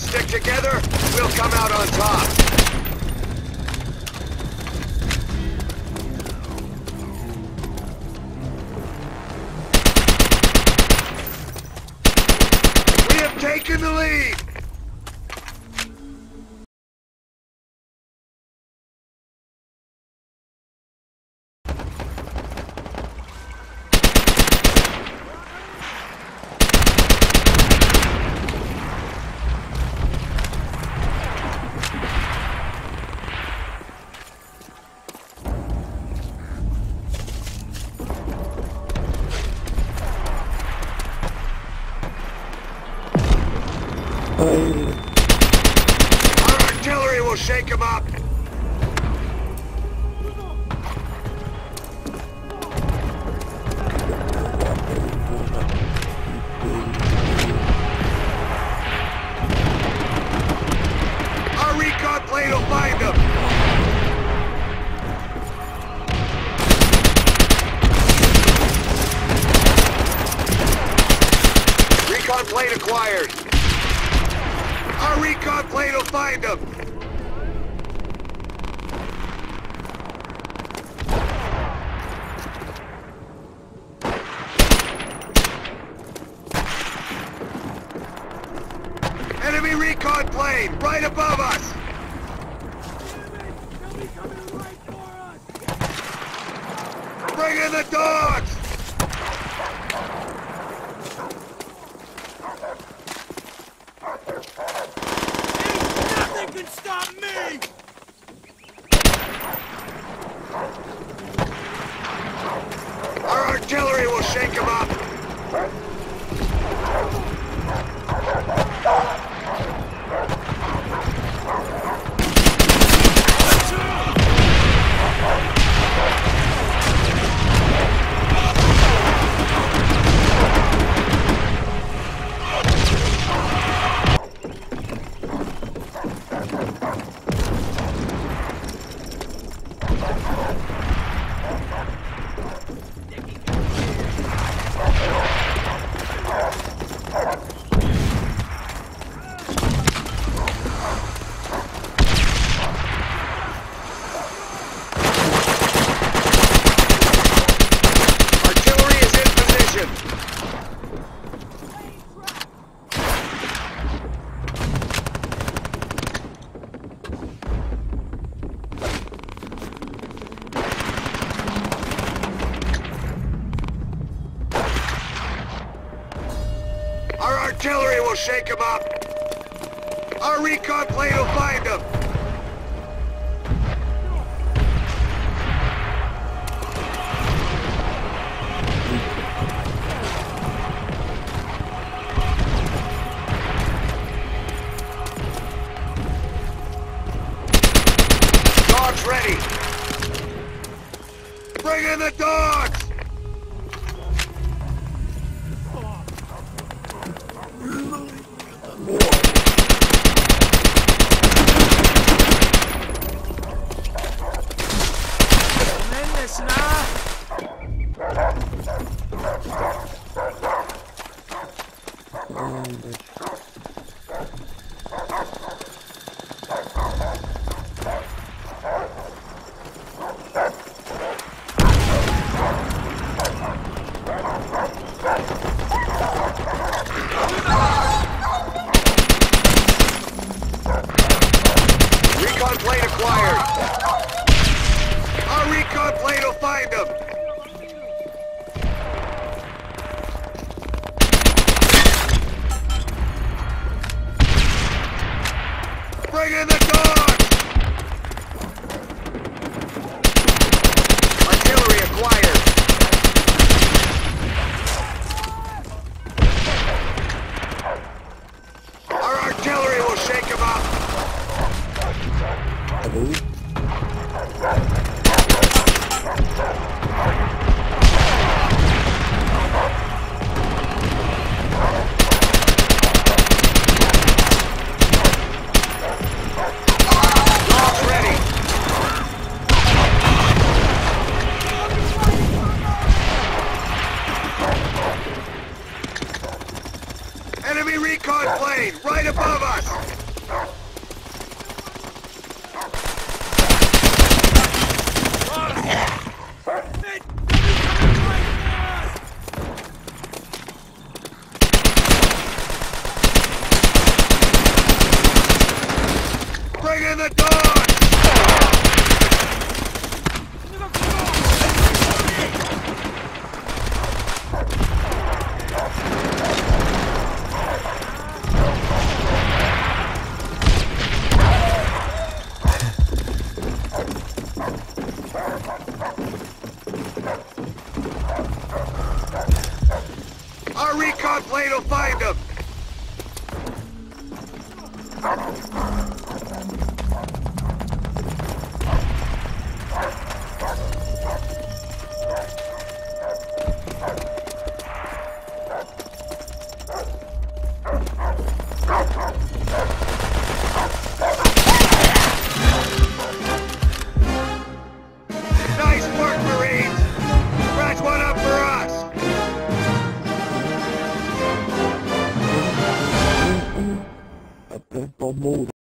Stick together, we'll come out on top. We have taken the lead! Will shake him up! Recon plane acquired! Our recon plane will find them! Enemy plane, right above us. Right for us! Bring in the dogs! Nothing can stop me! Our artillery will shake them up! Artillery is in position! Our artillery will shake them up! Our recon plane will find them! Dogs ready! Bring in the dogs! Plane acquired! Our recon plane will find them! Bring in the dogs! Enemy recon plane right above us! Hey, somebody come and Bring in the dog! Our recon plane will find them! Tomou